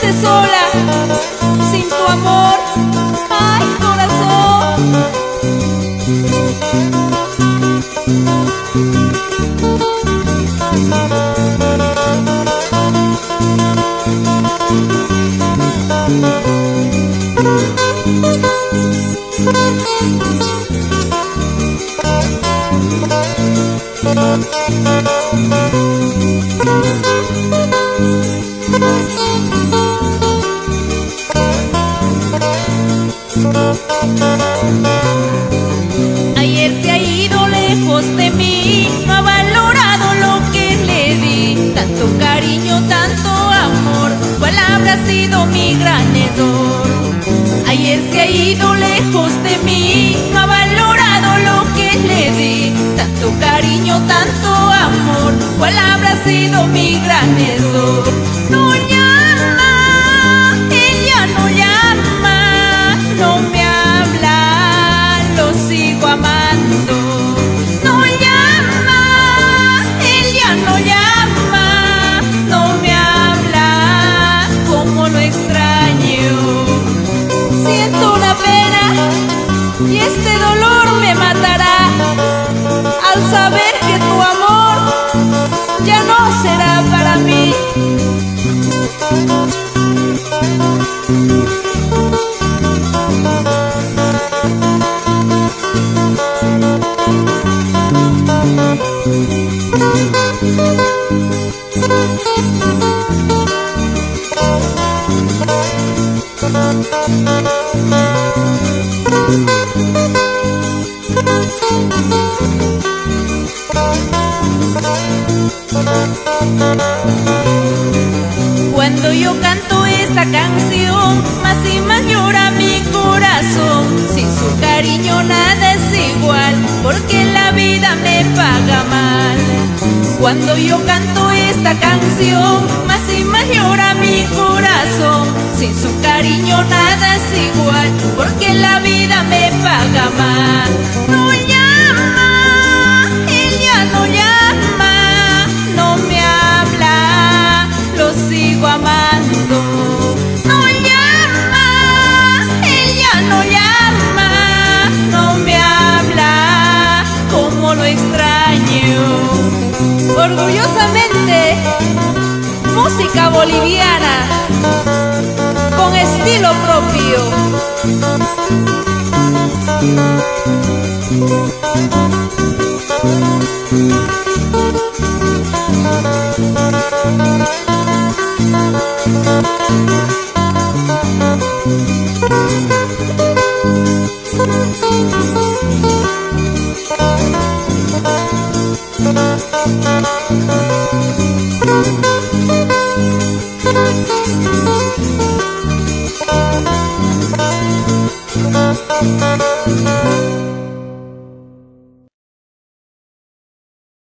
quedé sola, sin tu amor, ay corazón. Ayer se ha ido lejos de mí, no ha valorado lo que le di. Tanto cariño, tanto amor, ¿cuál habrá sido mi gran error? Ayer se ha ido lejos de mí, no ha valorado lo que le di. Tanto cariño, tanto amor, ¿cuál habrá sido mi gran error? No amando. No llama, ella no llama, no me habla, como lo extraño. Siento una pena y este dolor me matará al saber que tu amor ya no será para mí. Cuando yo canto esta canción, más y más llora mi corazón. Sin su cariño nada porque la vida me paga mal. Cuando yo canto esta canción, más y más llora mi corazón. Sin su cariño nada es igual, porque la vida año. Orgullosamente, música boliviana con estilo propio. Thank you.